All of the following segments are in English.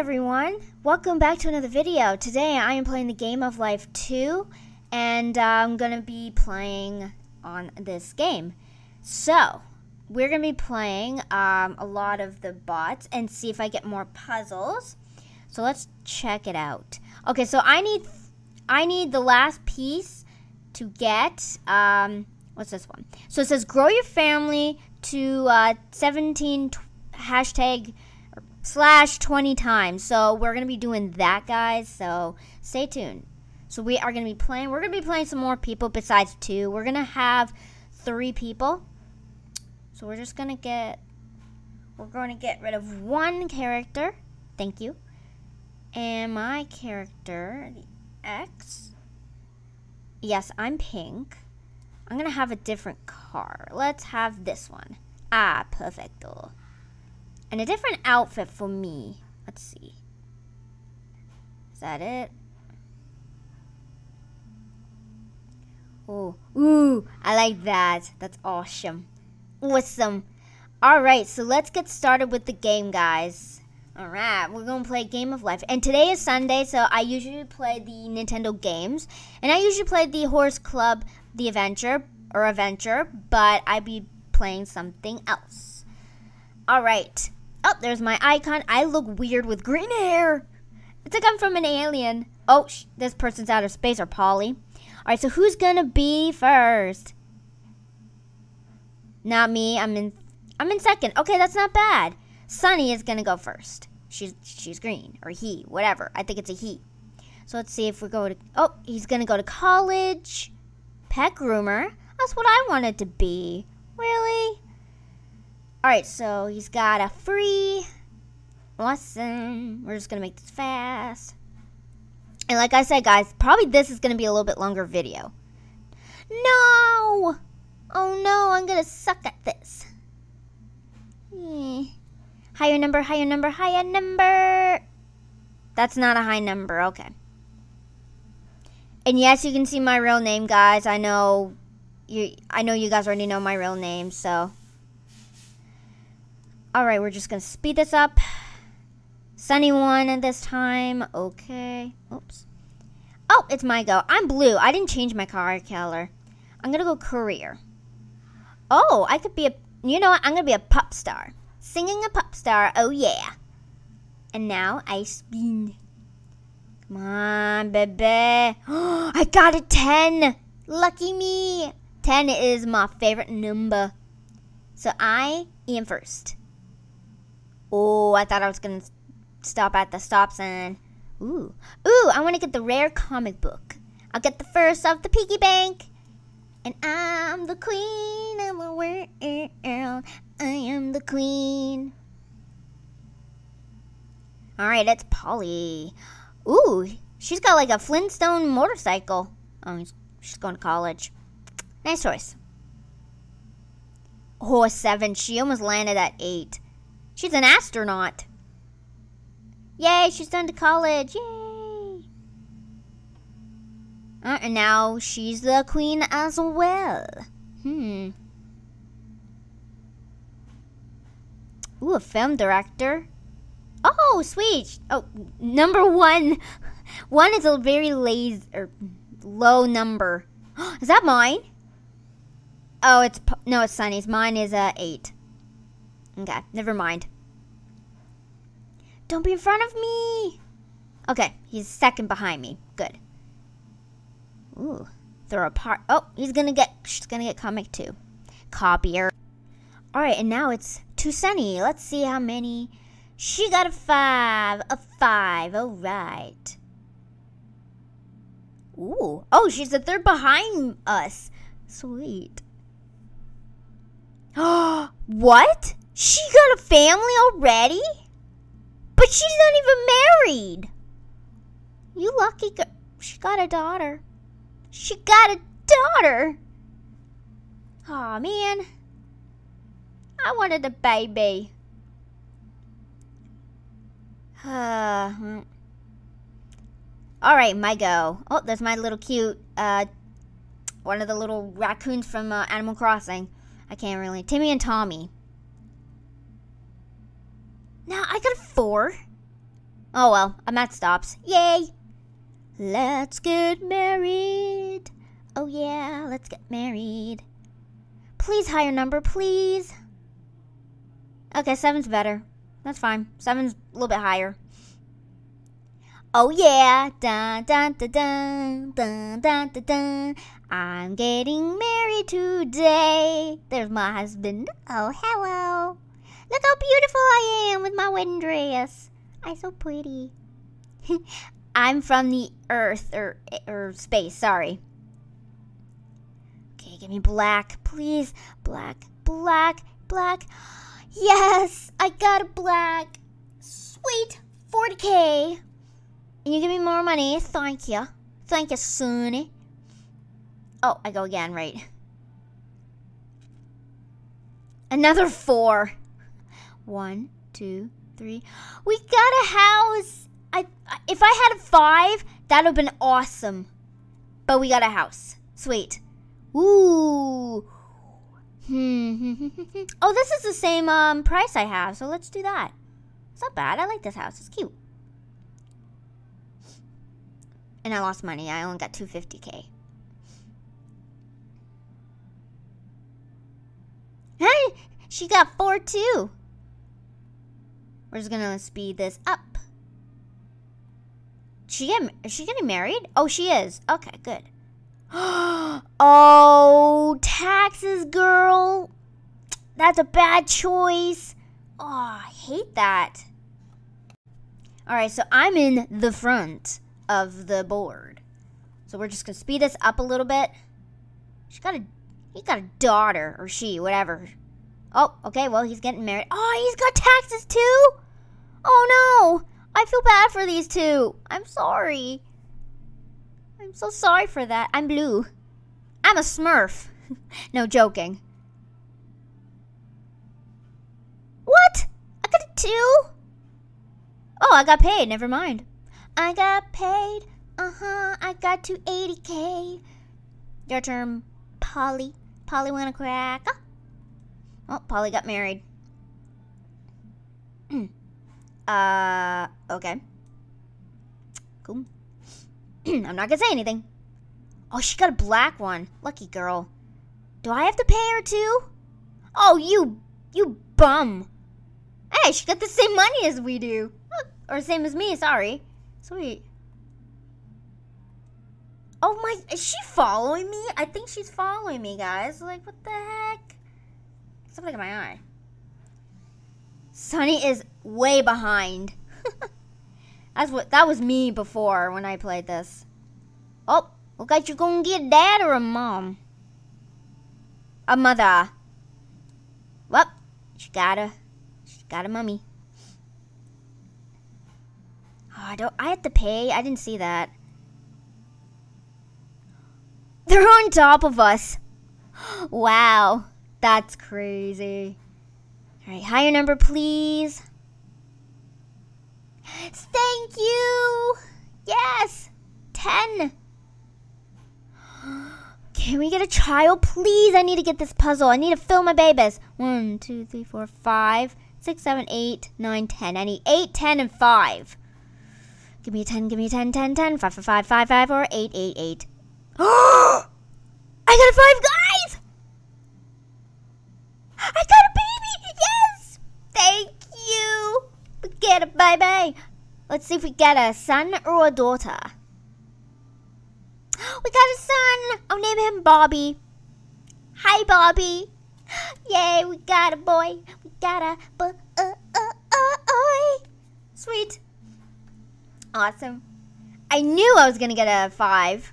everyone, welcome back to another video. Today I am playing the Game of Life 2 and uh, I'm going to be playing on this game. So, we're going to be playing um, a lot of the bots and see if I get more puzzles. So let's check it out. Okay, so I need I need the last piece to get um, what's this one? So it says grow your family to uh, 17 hashtag slash 20 times. So we're going to be doing that, guys. So stay tuned. So we are going to be playing. We're going to be playing some more people besides two. We're going to have three people. So we're just going to get, we're going to get rid of one character. Thank you. And my character, the X. Yes, I'm pink. I'm going to have a different car. Let's have this one. Ah, perfecto. And a different outfit for me. Let's see. Is that it? Oh, ooh, I like that. That's awesome. Awesome. Alright, so let's get started with the game, guys. Alright, we're going to play Game of Life. And today is Sunday, so I usually play the Nintendo games. And I usually play the Horse Club, The Adventure, or Adventure, but I'd be playing something else. Alright, Oh, there's my icon. I look weird with green hair. It's like I'm from an alien. Oh, this person's out of space or Polly. All right, so who's gonna be first? Not me. I'm in. I'm in second. Okay, that's not bad. Sunny is gonna go first. She's she's green or he, whatever. I think it's a he. So let's see if we go to. Oh, he's gonna go to college. Pet groomer. That's what I wanted to be. Really? Alright, so he's got a free lesson. We're just going to make this fast. And like I said, guys, probably this is going to be a little bit longer video. No! Oh no, I'm going to suck at this. Eh. Higher number, higher number, higher number. That's not a high number. Okay. And yes, you can see my real name, guys. I know you I know you guys already know my real name, so Alright, we're just going to speed this up. Sunny one at this time. Okay. Oops. Oh, it's my go. I'm blue. I didn't change my car color. I'm going to go career. Oh, I could be a... You know what? I'm going to be a pop star. Singing a pop star. Oh, yeah. And now I spin. Come on, baby. I got a 10. Lucky me. 10 is my favorite number. So I am first. Oh, I thought I was going to stop at the stop sign. Ooh. Ooh, I want to get the rare comic book. I'll get the first of the piggy bank. And I'm the queen of the world. I am the queen. Alright, it's Polly. Ooh, she's got like a Flintstone motorcycle. Oh, she's going to college. Nice choice. Oh, seven. She almost landed at eight. She's an astronaut. Yay, she's done to college. Yay. Uh, and now she's the queen as well. Hmm. Ooh, a film director. Oh, sweet. Oh, number one. One is a very lazy or low number. is that mine? Oh, it's no, it's Sunny's. Mine is a uh, eight. Okay, never mind. Don't be in front of me! Okay, he's second behind me. Good. Ooh, throw a part. Oh, he's gonna get, she's gonna get comic too. Copier. Alright, and now it's Sunny. Let's see how many. She got a five. A five. Alright. Ooh. Oh, she's the third behind us. Sweet. what? She got a family already? But she's not even married. You lucky girl. She got a daughter. She got a daughter. Aw, oh, man. I wanted a baby. Uh, all right, my go. Oh, there's my little cute, uh, one of the little raccoons from uh, Animal Crossing. I can't really. Timmy and Tommy. Now I got a four. Oh well, I'm at stops. Yay! Let's get married. Oh yeah, let's get married. Please higher number, please. Okay, seven's better. That's fine. Seven's a little bit higher. Oh yeah, dun dun dun dun dun dun dun. dun. I'm getting married today. There's my husband. Oh hello. Look how beautiful I am with my wedding dress. I'm so pretty. I'm from the Earth or or space. Sorry. Okay, give me black, please. Black, black, black. Yes, I got a black. Sweet, 40k. And you give me more money. Thank you. Thank you, Sunny. Oh, I go again, right. Another four. One, two, three. We got a house. I if I had a five, that would have been awesome. But we got a house. Sweet. Ooh. Hmm. oh, this is the same um price I have, so let's do that. It's not bad. I like this house. It's cute. And I lost money. I only got 250k. Hey, she got four too. We're just gonna speed this up. She get, is she getting married? Oh, she is. Okay, good. oh, taxes, girl. That's a bad choice. Oh, I hate that. All right, so I'm in the front of the board. So we're just gonna speed this up a little bit. She got a, he got a daughter or she, whatever. Oh, okay. Well, he's getting married. Oh, he's got taxes too. Oh no! I feel bad for these two. I'm sorry. I'm so sorry for that. I'm blue. I'm a smurf. no joking. What? I got a two? Oh, I got paid. Never mind. I got paid. Uh-huh. I got to 80k. Your turn, Polly. Polly wanna crack? Oh, Polly got married. Uh, okay. Cool. I'm not gonna say anything. Oh, she got a black one. Lucky girl. Do I have to pay her too? Oh, you, you bum. Hey, she got the same money as we do. Or same as me, sorry. Sweet. Oh my, is she following me? I think she's following me, guys. Like, what the heck? Something in my eye. Sunny is way behind. That's what that was me before when I played this. Oh, look like you're gonna get a dad or a mom. A mother. Well, she got a she got a mummy. Oh, I don't I have to pay. I didn't see that. They're on top of us. Wow, that's crazy. All right, higher number, please. Thank you. Yes, 10. Can we get a child, please? I need to get this puzzle. I need to fill my babies. One, two, three, four, five, six, seven, eight, nine, ten. I need 8, 10, and 5. Give me a 10, give me a 10, 10, 10, 5, 5, 5, 5, 5 or 8, 8, 8. I got a 5, guys! I got a baby! Yes! Thank you. We get a baby. Let's see if we get a son or a daughter. We got a son. I'll name him Bobby. Hi, Bobby. Yay, we got a boy. We got a boy. Uh, uh, uh, Sweet. Awesome. I knew I was going to get a five.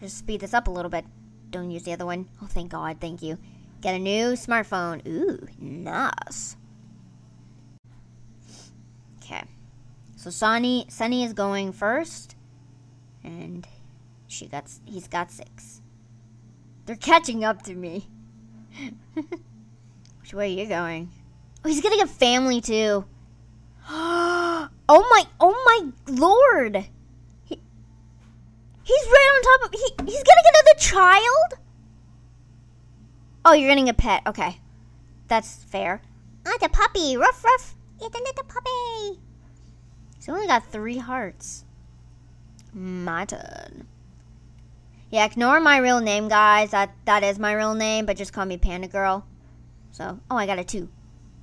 Just speed this up a little bit. Don't use the other one. Oh, thank God. Thank you. Get a new smartphone. Ooh, nice. Okay. So Sunny Sunny is going first. And she got he's got six. They're catching up to me. Which way are you going? Oh, he's getting a family too. oh my oh my lord. He, he's right on top of he, he's getting another child? Oh, you're getting a pet. Okay. That's fair. Ah, like a puppy. Ruff, ruff. It's a little puppy. He's only got three hearts. My turn. Yeah, ignore my real name, guys. That that is my real name, but just call me Panda Girl. So, oh, I got a two.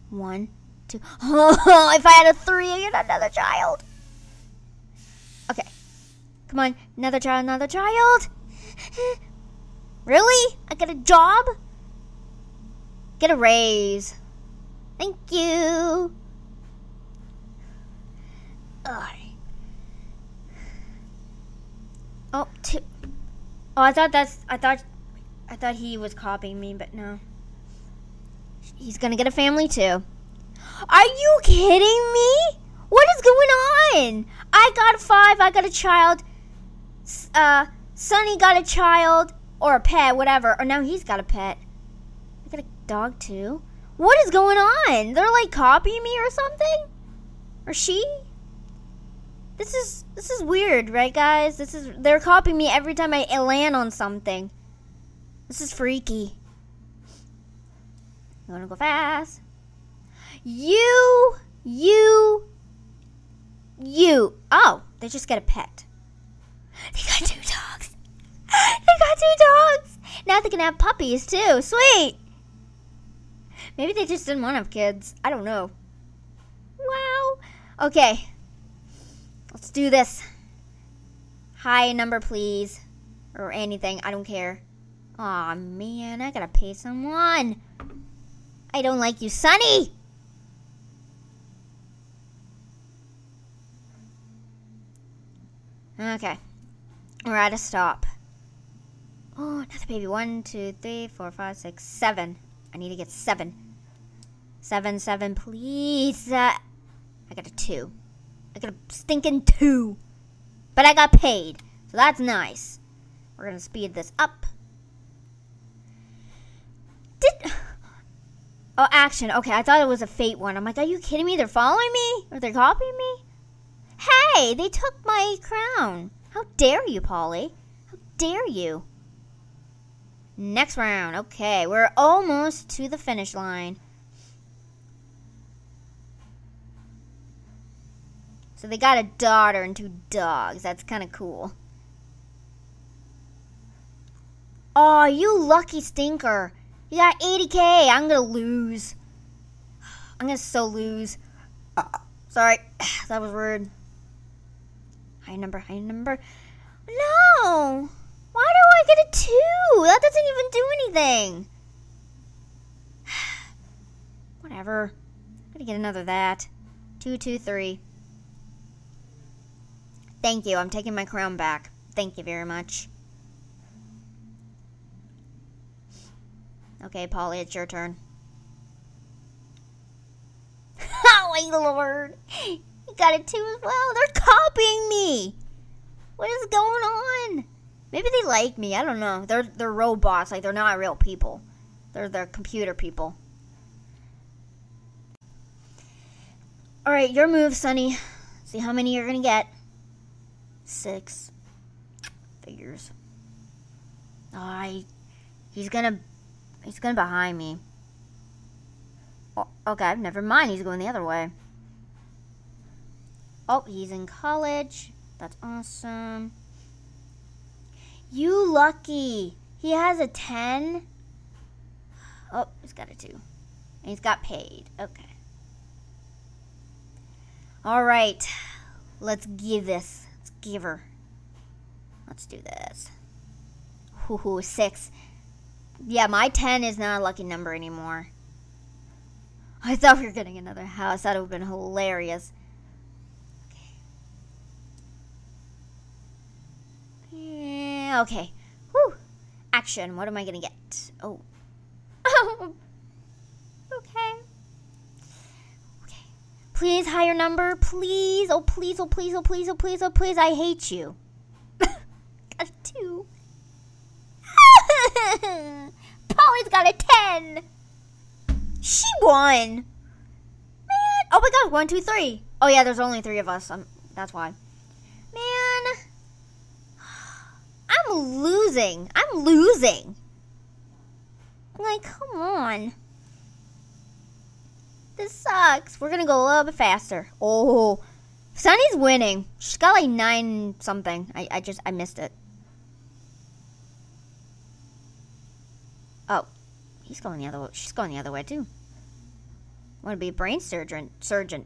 One, two. Oh, if I had a three, I get another child. Okay. Come on, another child, another child. really? I get a job? Get a raise. Thank you. Alright. Oh, two. Oh, I thought that's. I thought. I thought he was copying me, but no. He's gonna get a family too. Are you kidding me? What is going on? I got five. I got a child. Uh, Sunny got a child or a pet, whatever. Or now he's got a pet. I got a dog too. What is going on? They're like copying me or something? Or she? This is this is weird, right guys? This is they're copying me every time I land on something. This is freaky. You wanna go fast? You you you oh, they just get a pet. They got two. They got two dogs. Now they can have puppies too. Sweet. Maybe they just didn't want to have kids. I don't know. Wow. Okay. Let's do this. High number, please. Or anything. I don't care. Aw, man. I gotta pay someone. I don't like you, Sunny. Okay. We're at a stop. Oh, another baby. One, two, three, four, five, six, seven. I need to get seven. Seven, seven, please. Uh, I got a two. I got a stinking two. But I got paid. So that's nice. We're going to speed this up. Did... Oh, action. Okay, I thought it was a fate one. I'm like, are you kidding me? They're following me? Or they're copying me? Hey, they took my crown. How dare you, Polly? How dare you? Next round. Okay, we're almost to the finish line. So they got a daughter and two dogs. That's kind of cool. Oh, you lucky stinker. You got 80k. I'm going to lose. I'm going to so lose. Uh, sorry. That was rude. High number, high number. No! Why do I get a two? That doesn't even do anything. Whatever. I'm gonna get another that. Two, two, three. Thank you. I'm taking my crown back. Thank you very much. Okay, Polly, it's your turn. oh, lord. You got it too as well. They're copying me. What is going on? Maybe they like me. I don't know. They're they're robots. Like they're not real people. They're they're computer people. All right, your move, Sunny. See how many you're gonna get. Six. Figures. I. He's gonna. He's gonna behind me. Oh, okay, never mind. He's going the other way. Oh, he's in college. That's awesome. You lucky. He has a 10. Oh, he's got a 2. And he's got paid. Okay. All right. Let's give this. Let's give her. Let's do this. Ooh, 6. Yeah, my 10 is not a lucky number anymore. I thought we were getting another house. That would have been hilarious. okay. Whew. Action. What am I gonna get? Oh. okay. Okay. Please, higher number. Please. Oh, please. Oh, please. Oh, please. Oh, please. Oh, please. I hate you. got a two. Polly's got a ten. She won. Man. Oh my god. One, two, three. Oh yeah, there's only three of us. Um, that's why. Man. I'm losing. I'm losing. Like, come on. This sucks. We're gonna go a little bit faster. Oh, Sunny's winning. She's got like nine something. I, I just, I missed it. Oh, he's going the other way. She's going the other way too. Want to be a brain surgeon? Surgeon.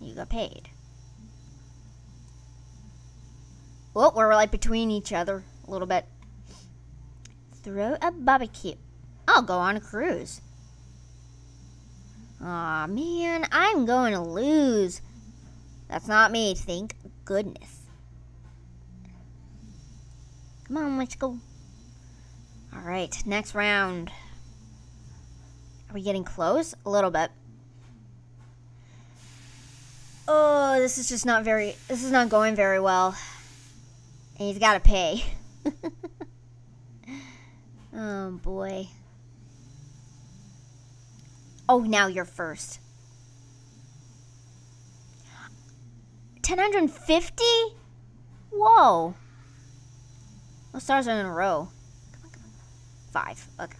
You got paid. Well, we're like between each other a little bit. Throw a barbecue. I'll go on a cruise. Aw, man, I'm going to lose. That's not me, thank goodness. Come on, let's go. Alright, next round. Are we getting close? A little bit. Oh, this is just not very, this is not going very well. And he's got to pay. oh, boy. Oh, now you're first. 1050? Whoa. Those stars are in a row. Five. Okay.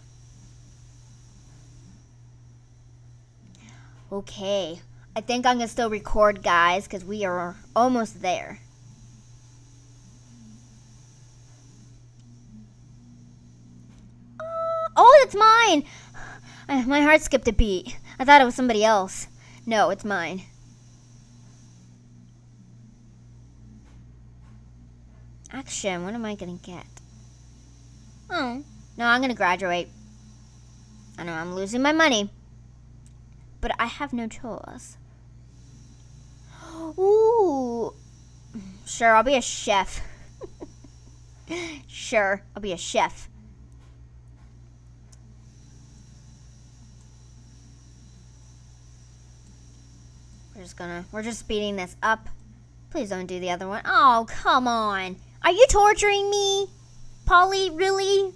Okay. I think I'm going to still record, guys, because we are almost there. Oh, it's mine! Uh, my heart skipped a beat. I thought it was somebody else. No, it's mine. Action, what am I gonna get? Oh, no, I'm gonna graduate. I know I'm losing my money. But I have no choice. Ooh. Sure, I'll be a chef. sure, I'll be a chef. Just gonna, we're just speeding this up. Please don't do the other one. Oh, come on. Are you torturing me? Polly, really?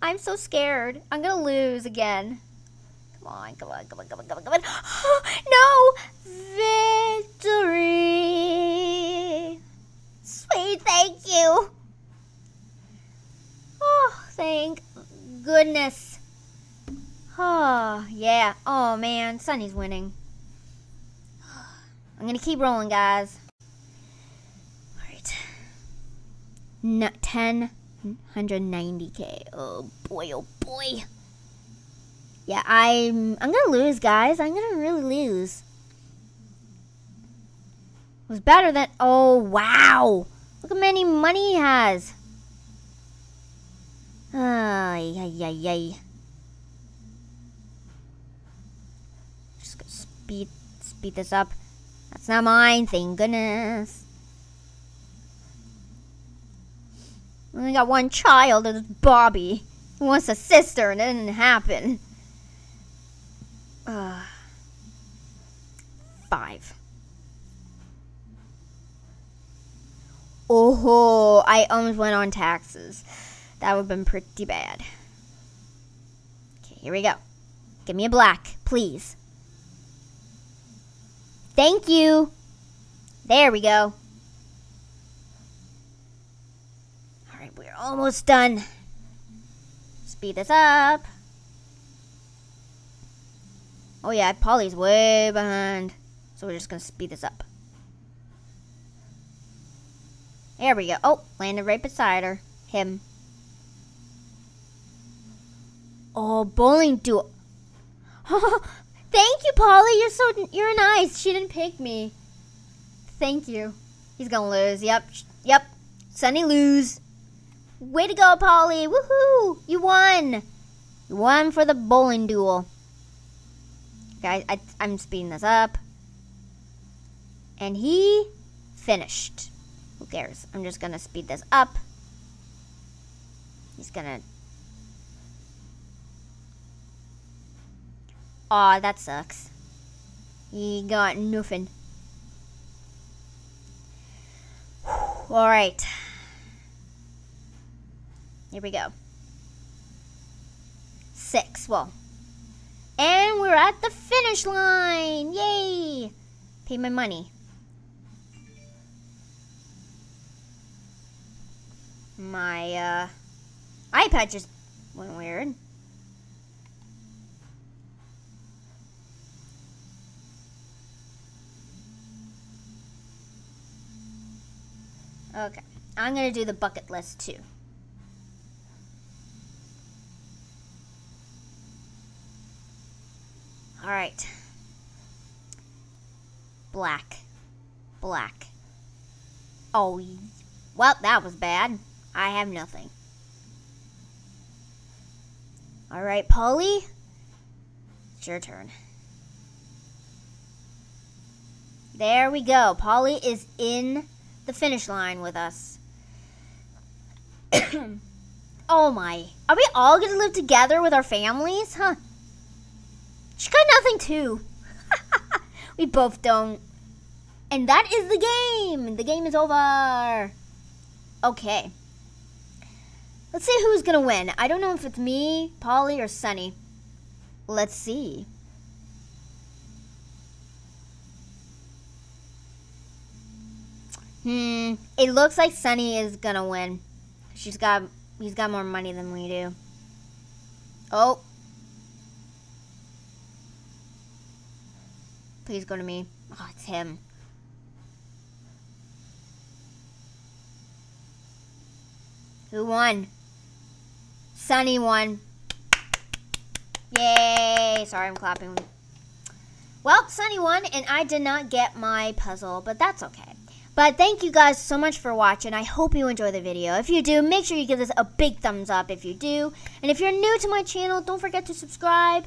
I'm so scared. I'm gonna lose again. Come on, come on, come on, come on, come on, come on. no! Victory! Sweet, thank you. Oh, thank goodness. Oh, yeah. Oh, man. Sunny's winning. I'm to keep rolling, guys. All right. No, 1090k. Oh, boy. Oh, boy. Yeah, I'm I'm to lose, guys. I'm to really lose. It was better than... Oh, wow. Look how many money he has. Ay, ay, ay, ay. Speed speed this up. That's not mine, thank goodness. We only got one child, and it's Bobby. He wants a sister, and it didn't happen. Uh, five. Oh, I almost went on taxes. That would have been pretty bad. Okay, here we go. Give me a black, please. Thank you. There we go. Alright, we're almost done. Speed this up. Oh yeah, Polly's way behind. So we're just to speed this up. There we go. Oh, landed right beside her. Him. Oh, bowling duel. Thank you, Polly. You're so you're nice. She didn't pick me. Thank you. He's gonna lose. Yep. Yep. Sunny lose. Way to go, Polly. Woohoo! You won. You won for the bowling duel. Guys, I, I'm speeding this up. And he finished. Who cares? I'm just gonna speed this up. He's gonna Aw, that sucks. You got nothing. Alright. Here we go. Six. Well. And we're at the finish line. Yay. Pay my money. My uh, iPad just went weird. Okay. I'm going to do the bucket list too. All right. Black. Black. Oh, well, that was bad. I have nothing. All right, Polly. It's your turn. There we go. Polly is in the finish line with us. oh my. Are we all going to live together with our families? Huh? She got nothing too. we both don't. And that is the game. The game is over. Okay. Let's see who's going to win. I don't know if it's me, Polly, or Sunny. Let's see. Hmm. It looks like Sunny is to win. She's got, he's got more money than we do. Oh. Please go to me. Oh, it's him. Who won? Sunny won. Yay! Sorry, I'm clapping. Well, Sunny won, and I did not get my puzzle, but that's okay. But thank you guys so much for watching. I hope you enjoy the video. If you do, make sure you give this a big thumbs up if you do. And if you're new to my channel, don't forget to subscribe.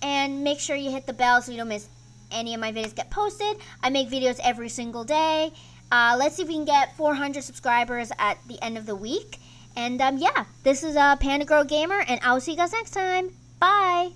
And make sure you hit the bell so you don't miss any of my videos get posted. I make videos every single day. Uh, let's see if we can get 400 subscribers at the end of the week. And um, yeah, this is uh, Panda Girl Gamer, and I'll see you guys next time. Bye.